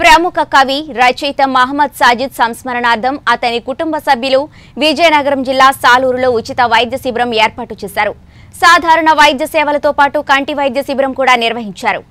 ప్రముఖ కవి రచయిత మహమ్మద్ సాజిద్ సంస్మరణార్థం అతని కుటుంబ సభ్యులు విజయనగరం జిల్లా సాలూరులో ఉచిత వైద్య శిబిరం ఏర్పాటు చేశారు. సాధారణ వైద్య సేవలతో పాటు కంటి వైద్య శిబిరం కూడా నిర్వహించారు.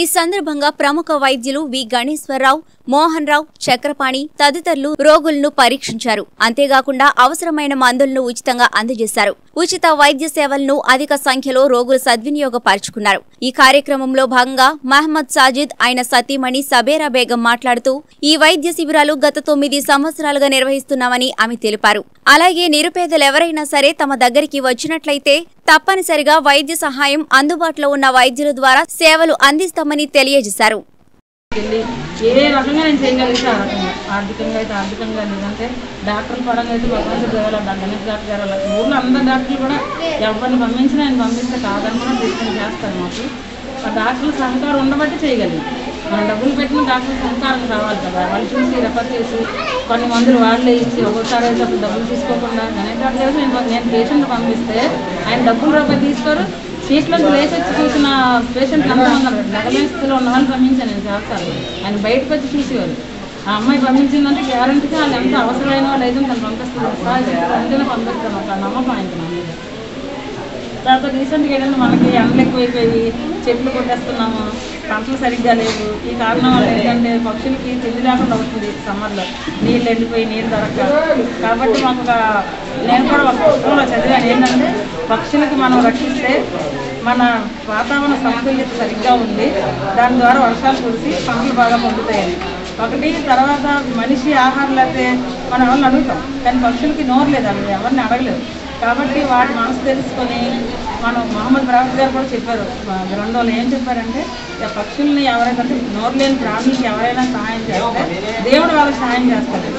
ఈ సందర్భంగా ప్రముఖ వైద్యులు వి. గణేశ్వరరావు మోహన్ రావు చక్రపాణి తదితరులు రోగులను పరీక్షించారు. అంతేకాకుండా అవసరమైన మందులను ఉచితంగా అందజేశారు. ఉచిత వైద్య సేవలను అధిక సంఖ్యలో రోగులు సద్వినియోగపరుచుకున్నారు. ఈ కార్యక్రమంలో భాగంగా మహమ్మద్ సాజిద్ ఆయన సతీమణి సబేరా బేగం మాట్లాడుతూ ఈ వైద్య శిబిరాలు గత తొమ్మిది సంవత్సరాలుగా నిర్వహిస్తున్నామని ఆమె తెలిపారు. అలాగే నిరుపేదలు ఎవరైనా సరే తమ దగ్గరికి వచ్చినట్లయితే తప్పనిసరిగా వైద్య సహాయం అందుబాటులో ఉన్న వైద్యుల ద్వారా సేవలు అందిస్తామని తెలియజేశారు. ఏ రకంగా నేను చేయగలిగితే ఆ రకంగా ఆర్థికంగా అయితే ఆర్థికంగా లేదంటే డాక్టర్ల పరంగా అయితే భగవంతుడు గణేష్ డాక్టర్ గారు ఊళ్ళో అందరు డాక్టర్లు కూడా ఎవరిని పంపించినా ఆయన పంపిస్తే కాదని కూడా చేస్తారు మాకు. ఆ డాక్టర్ల సహకారం ఉండబట్టి చేయగలిగింది మనం డబ్బులు పెట్టిన డాక్టర్ సంతానం రావాలి కదా. వాళ్ళు చూసి రెఫర్ చేసి కొన్ని మందులు వాళ్ళే ఇచ్చి ఒక్కోసారి అయితే అప్పుడు డబ్బులు తీసుకోకుండా గణేష్ డాక్టర్ నేను నేను పేషెంట్ పంపిస్తే ఆయన డబ్బులు రూపాయి తీసుకోరు. సీట్లోకి లేచి వచ్చి చూసిన పేషెంట్లు అందరూ ఉన్నారు. నగలే స్థితిలో ఉన్న వాళ్ళని పంపించాను నేను చేస్తాను. ఆయన బయటకు వచ్చి చూసేవారు. ఆ అమ్మాయి పంపించిందంటే గ్యారంటీగా వాళ్ళు ఎంత అవసరమైన వాళ్ళు అయితే తను పంపిస్తుంది అందుకనే పంపిస్తాను. ఒక నమ్మకం ఆయనకి నా మీద. తర్వాత రీసెంట్గా ఏంటంటే మనకి ఎండలు ఎక్కువైపోయి చెట్లు కొట్టేస్తున్నాము. పంటలు సరిగ్గా లేవు ఈ కారణం వల్ల ఏంటంటే పక్షులకి తిండి లేకుండా అవుతుంది సమ్మర్లో. నీళ్ళు ఎండిపోయి నీళ్ళు దొరక కాబట్టి మాకు ఒక నేను కూడా ఒక పుస్తకంలో చదివాను. ఏంటంటే పక్షులకి మనం రక్షిస్తే మన వాతావరణ సమతుల్యత సరిగ్గా ఉంది. దాని ద్వారా వర్షాలు కురిసి పంటలు బాగా పండుతాయని ఒకటి తర్వాత మనిషి ఆహారం అయితే మనం ఎవరిని అడుగుతాం. కానీ పక్షులకి నోరు లేదు. ఎవరిని అడగలేదు. కాబట్టి వాటి మనసు తెలుసుకొని మనం మహమ్మద్ గారు కూడా చెప్పారు. మా వాళ్ళు ఏం చెప్పారంటే ఆ పక్షుల్ని ఎవరైనా నోరు లేని ప్రాణులకి ఎవరైనా సహాయం చేస్తారు దేవుడు వాళ్ళకి సహాయం చేస్తారు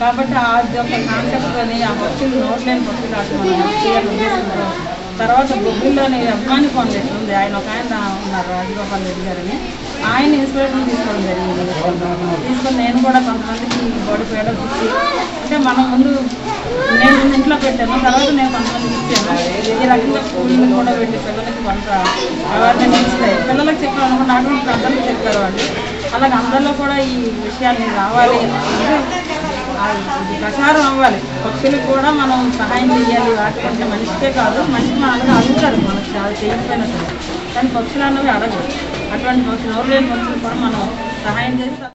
కాబట్టి ఆ యొక్క కాన్సెప్ట్తోని ఆ పక్షులు నోరు లేని పక్షులు ఆడుతున్నారు తర్వాత బొగ్గుల్లోని అభిమాని ఫౌండేషన్ ఉంది ఆయన ఒక ఆయన ఉన్నారు రాజగోపాల్ రెడ్డి గారని. ఆయన ఇన్స్పిరేషన్ తీసుకోవడం జరిగింది. తీసుకొని నేను కూడా కొంతమందికి బాడీ పేడలు ఇచ్చి అంటే మనం ముందు నేను ముందు ఇంట్లో పెట్టాను తర్వాత నేను కొంతమందికి ఇచ్చాను. ఈ రకంగా స్కూల్లో కూడా పెట్టి పిల్లలకి కొంత అవేర్నెస్ ఇస్తాయి పిల్లలకు చెప్పాలనుకుంటే అటువంటి అందరికీ చెప్తారు వాళ్ళు. అలాగే అందరిలో కూడా ఈ విషయాన్ని రావాలి. అంటే ప్రచారం అవ్వాలి. పక్షులకు కూడా మనం సహాయం చేయాలి వాటి కొంచెం మనిషికే కాదు మనిషి మనల్ని అడుగుతారు. మనకు చాలా చేయకపోయినట్టు కానీ పక్షులు అన్నవి అడగదు అటువంటి పక్షులు ఎవరు లేని పక్షులు కూడా మనం సహాయం చేస్తాం